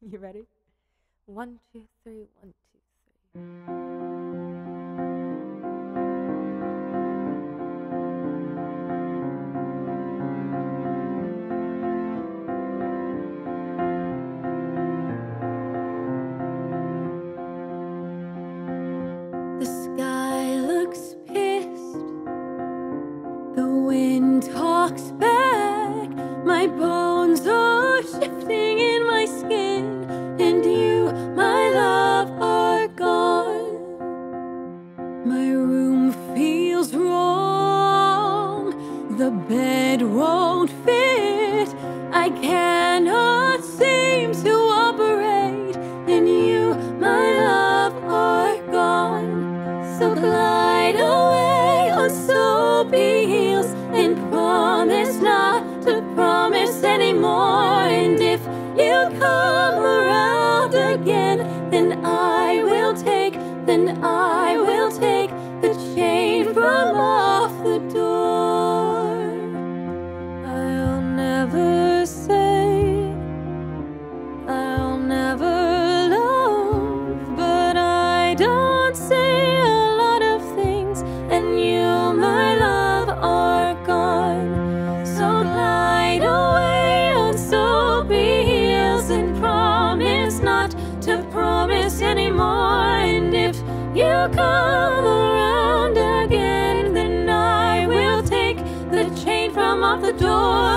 You ready? One, two, three, one, two, three. talks back my boy The bed won't fit. I cannot. come around again, then I will take the chain from off the door.